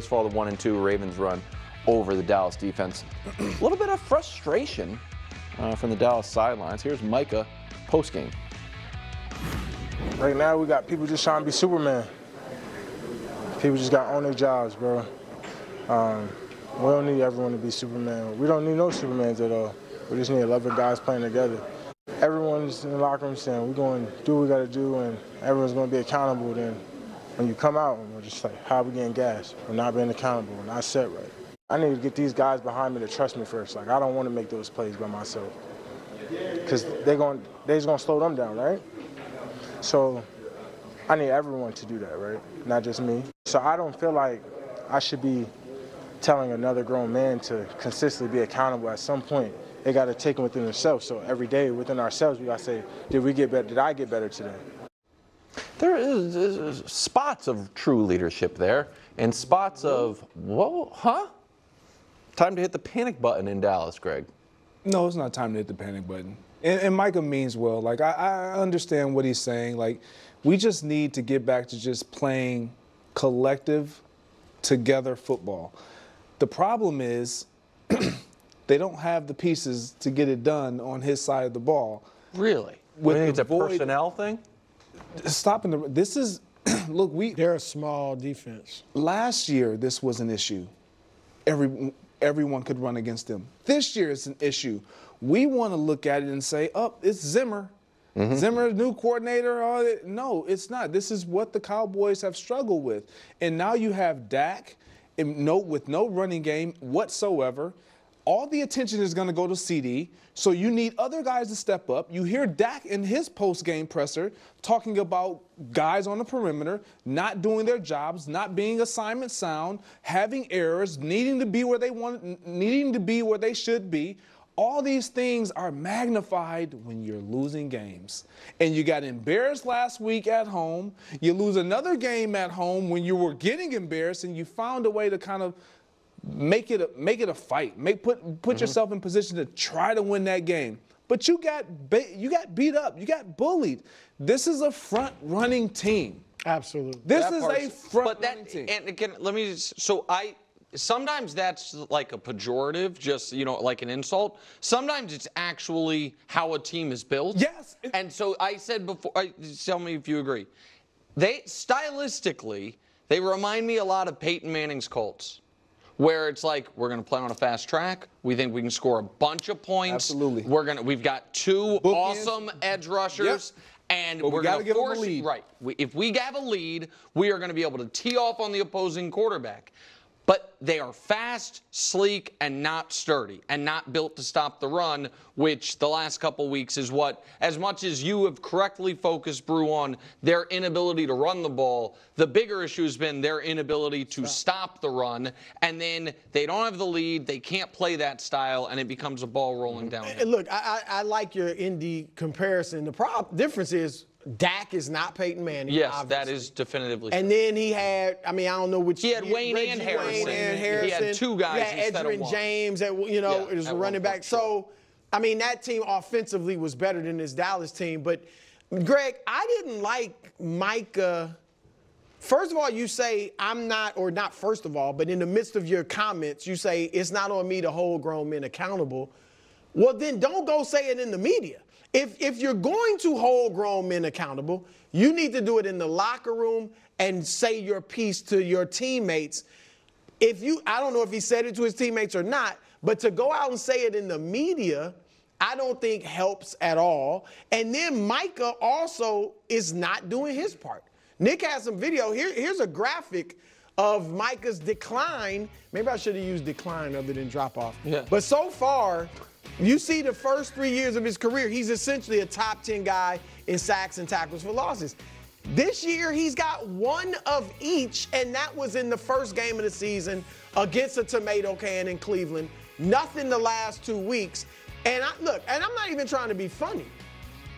Cowboys fall to one and two. Ravens run over the Dallas defense. A little bit of frustration uh, from the Dallas sidelines. Here's Micah post game. Right now, we got people just trying to be Superman. People just got on their jobs, bro. Um, we don't need everyone to be Superman. We don't need no Supermans at all. We just need 11 guys playing together. Everyone's in the locker room saying we're going to do what we got to do, and everyone's going to be accountable. Then when you come out, and we're just like, how are we getting gas? We're not being accountable. We're not set right. I need to get these guys behind me to trust me first. Like I don't want to make those plays by myself because they're going, they're just going to slow them down, right? So I need everyone to do that, right? Not just me. So I don't feel like I should be telling another grown man to consistently be accountable at some point. They got to take it within themselves. So every day within ourselves, we got to say, did we get better? Did I get better today? There is, is spots of true leadership there and spots of, whoa, huh? Time to hit the panic button in Dallas, Greg. No, it's not time to hit the panic button. And, and Micah means well. Like, I, I understand what he's saying. Like, we just need to get back to just playing collective, together football. The problem is they don't have the pieces to get it done on his side of the ball. Really? With With it's a the void- personnel thing? Stopping the this is look, we They're a small defense. last year this was an issue. Every everyone could run against them. This year it's an issue. We want to look at it and say, "Up, it's Zimmer." Mm-hmm. Zimmer, new coordinator. All that. No, it's not. This is what the Cowboys have struggled with, and now you have Dak, and no with no running game whatsoever. All the attention is going to go to CD, so you need other guys to step up. You hear Dak in his post-game presser talking about guys on the perimeter not doing their jobs, not being assignment sound, having errors, needing to be where they want, needing to be where they should be. All these things are magnified when you're losing games. And you got embarrassed last week at home. You lose another game at home when you were getting embarrassed and you found a way to kind of make it a, make it a fight. Make put put mm-hmm. yourself in position to try to win that game. But you got ba- you got beat up. You got bullied. This is a front running team. Absolutely. This That is a front but running that team. and again let me just so i sometimes that's like a pejorative just you know like an insult sometimes it's actually how a team is built Yes. and so i said before I, tell me if you agree they stylistically they remind me a lot of peyton manning's colts where it's like we're going to play on a fast track. We think we can score a bunch of points. Absolutely. We're going to. We've got two Bookends. awesome edge rushers, and But we we're gotta going to give 'em a force lead. right. We, if we have a lead, we are going to be able to tee off on the opposing quarterback. But they are fast, sleek, and not sturdy, and not built to stop the run, which the last couple weeks is what, as much as you have correctly focused, Brew, on their inability to run the ball, the bigger issue has been their inability to stop the run. And then they don't have the lead, they can't play that style, and it becomes a ball rolling mm-hmm. down. Look, I, I, I like your Indy comparison. The problem difference is Dak is not Peyton Manning. Yes, that obviously. is definitively And then he had, I mean, I don't know which. He had Wayne Reggie and Wayne Harrison. and He had two guys You had instead of. James, that you know, Yeah, it was a at running point, back. So, I mean, that team offensively was better than this Dallas team. But, Greg, I didn't like Micah. First of all, you say I'm not, or not first of all, but in the midst of your comments, you say it's not on me to hold grown men accountable. Well, then don't go say it in the media. If, if you're going to hold grown men accountable, you need to do it in the locker room and say your piece to your teammates. If you, I don't know if he said it to his teammates or not, but to go out and say it in the media, I don't think helps at all. And then Micah also is not doing his part. Nick has some video. Here, here's a graphic of Micah's decline. Maybe I should have used decline other than drop off. Yeah. But so far, you see the first three years of his career, he's essentially a top 10 guy in sacks and tackles for losses. This year, he's got one of each, and that was in the first game of the season against a tomato can in Cleveland. Nothing the last two weeks. And I, look, and I'm not even trying to be funny,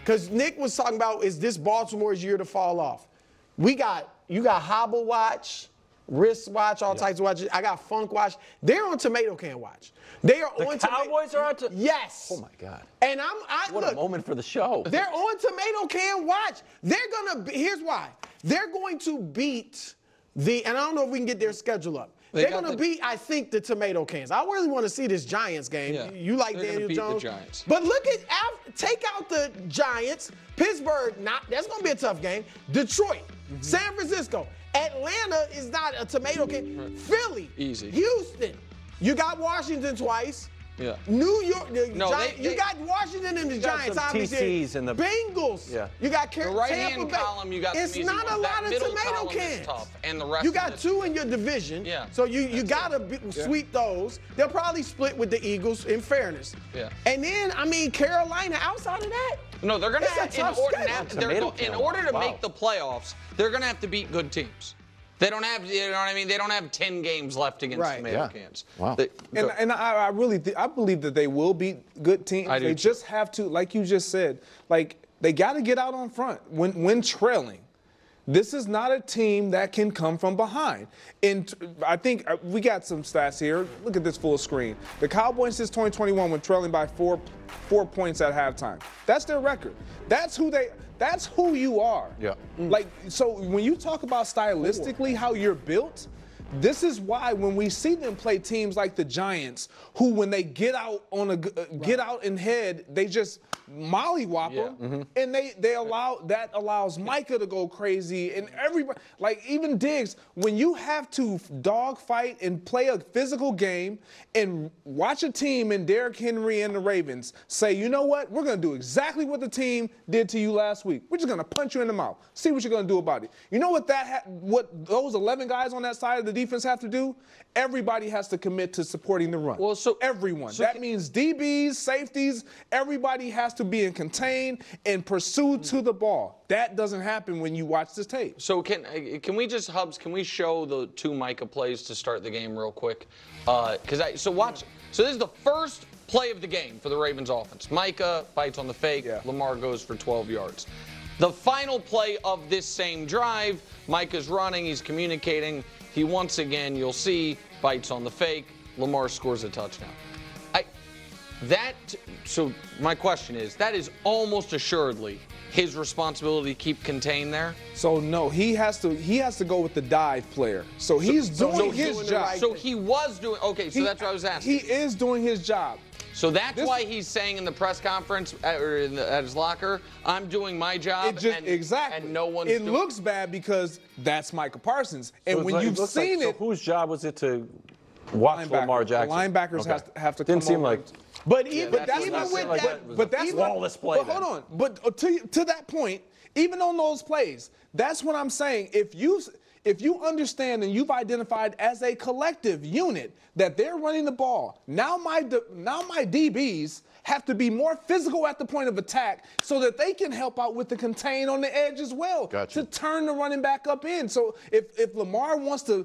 because Nick was talking about is this Baltimore's year to fall off? We got you got hobble watch, wrist watch, all types of watches. I got funk watch. They're on tomato can watch. They are The on toma- Cowboys are on to- Yes. Oh my God. And I'm I What look, a moment for the show. they're on tomato can watch. They're gonna be, here's why. They're going to beat the, and I don't know if we can get their schedule up. They They're going to the- beat, I think, the tomato cans. I really want to see this Giants game. Yeah. You like Daniel Jones, Giants. but look at take out the Giants, Pittsburgh. Not that's going to be a tough game. Detroit, Mm-hmm. San Francisco, Atlanta is not a tomato can. Philly, Easy. Houston, you got Washington twice. Yeah. New York, the No, Gi- they- you got Washington and the got Giants. some obviously. TCs in the- Bengals. Yeah. You got Car- The right-hand Tampa Bay. column, you got It's easy not a ones. That lot of tomato column cans. tough, and the rest You got two in your division. Yeah, So you you gotta be, sweep those. They'll probably split with the Eagles. In fairness. Yeah. And then I mean Carolina. Outside of that. No, they're It's a have in tough order, schedule. now, they're Tomato go- in order to Wow. make the playoffs, they're gonna have to beat good teams. They don't have, you know what I mean? They don't have 10 games left against Right. tomato Yeah. cans. Wow. They- And, and I, I really th- I believe that they will beat good teams. I do they too. just have to, like you just said, like they got to get out on front when when trailing. This is not a team that can come from behind. And I think uh, we got some stats here. Look at this full screen. The Cowboys since 2021 when trailing by four four points at halftime. That's their record. That's who they. That's who you are. Yeah. Like so, when you talk about stylistically how you're built, this is why when we see them play teams like the Giants, who when they get out on a uh, get out in head, they just mollywop Yeah. them, and they they allow that allows Micah to go crazy, and everybody like even Diggs. When you have to dogfight and play a physical game, and watch a team and Derrick Henry and the Ravens say, you know what, we're gonna do exactly what the team did to you last week. We're just gonna punch you in the mouth. See what you're gonna do about it. You know what that ha- what those 11 guys on that side of the defense have to do? Everybody has to commit to supporting the run. Well, so- everyone. so that means DBs, safeties, everybody has to be in contain and pursue to the ball. That doesn't happen when you watch this tape. So can uh, can we just Hubs? Can we show the two Micah plays to start the game real quick? Because I so watch. So this is the first play of the game for the Ravens offense. Micah bites on the fake. Yeah. Lamar goes for 12 yards. The final play of this same drive, Micah's running. He's communicating. He once again, you'll see, bites on the fake. Lamar scores a touchdown. I that so my question is that is almost assuredly his responsibility to keep contained there. So no, he has to he has to go with the dive player. So he's doing so his doing job. right So he was doing okay. So He- that's what I was asking. He is doing his job. So that's this- why he's saying in the press conference at, or in the, at his locker, "I'm doing my job." It just and, exactly. And no one's. It doing, looks bad because that's Micah Parsons, and So it's when like- you've looks like- seen so it, whose job was it to watch Linebacker. Lamar The Jackson? linebackers Okay. has to- have to Didn't come seem over like. But even, that's that's even with saying like that, that but that's a flawless play But then. hold on. But uh, to to that point, even on those plays, that's what I'm saying. If you if you understand and you've identified as a collective unit that they're running the ball, now my now my DBs have to be more physical at the point of attack so that they can help out with the contain on the edge as well Gotcha. to turn the running back up in. So if if Lamar wants to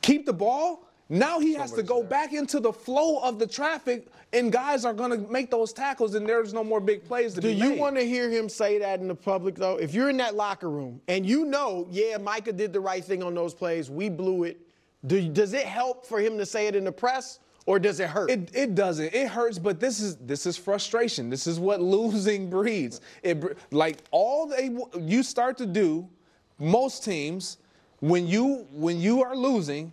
keep the ball, now he has to go back into the flow of the traffic, and guys are going to make those tackles, and there's no more big plays to Do you want to hear him say that in the public though? If you're in that locker room and you know, yeah, Micah did the right thing on those plays, we blew it. Do, does it help for him to say it in the press, or does it hurt? It, it doesn't. It hurts, but this is this is frustration. This is what losing breeds. It like all they you start to do, most teams, when you when you are losing,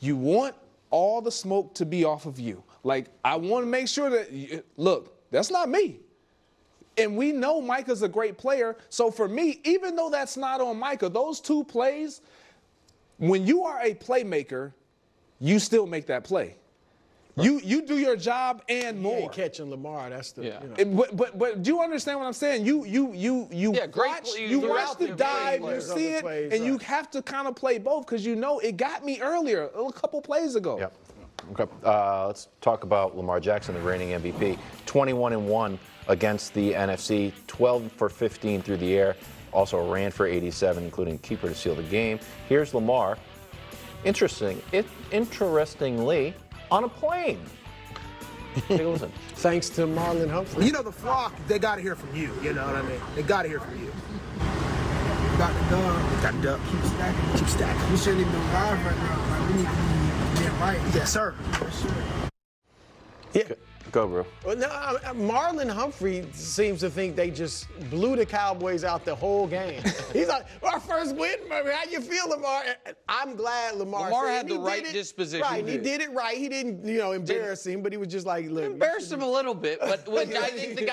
you want all the smoke to be off of you. Like I want to make sure that you, look, that's not me. And we know Micah's a great player. So for me, even though that's not on Micah, those two plays, when you are a playmaker, you still make that play. You you do your job and He more. ain't catching Lamar. That's the. Yeah. You know. It- but, but but do you understand what I'm saying? You you you you Yeah, great watch play- you throughout watch the the dive, you plays. see Other it, plays, and you right. have to kind of play both because you know it got me earlier a couple plays ago. Yep. Okay. Uh, let's talk about Lamar Jackson, the reigning MVP. 21 and 1 against the NFC, 12 for 15 through the air. Also ran for 87, including keeper to seal the game. Here's Lamar. Interesting. It, interestingly, on a plane. Take a listen. Thanks to Marlon Humphrey. You know the flock, they gotta hear from you. You know what I mean? They gotta hear from you. Got the dub. Got the up. Keep stacking. Keep stacking. We shouldn't even be live right now. Like we need to be getting right. Yes, sir. For sure. Yeah. Go, bro. Well, no, uh, Marlon Humphrey seems to think they just blew the Cowboys out the whole game. He's like, our first win. How you feel, Lamar? I'm glad Lamar. Lamar said- had the he did right it- disposition. Right, he He did it right. He didn't, you know, embarrass him, but he was just like, look. you Embarrassed him a little bit, but what- I think the guy